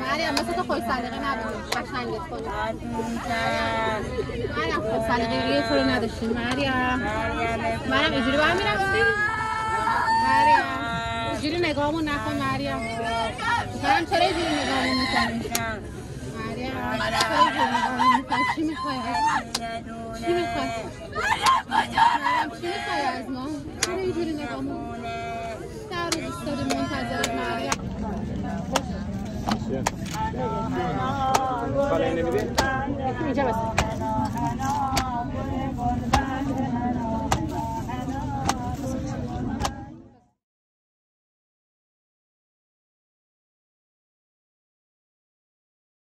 مریم. مثل تو خوش سلیقه نداری قشنگت کنی مریم خوش سلیقه دیگه تو رو نداشتیم. مریم. مریم اینجوری با هم می‌رفتی مریم اینجوری نگاهمون نکن مریم. مریم چرا اینجوری نگاهمون می‌کنی؟ مریم چرا اینجوری نگاهمون چی می‌خوای؟ چی می‌خوای؟ مریم چی می‌خوای از ما؟ چرا اینجوری نگاهمون؟ 잘 했는데? 좀 잡았어.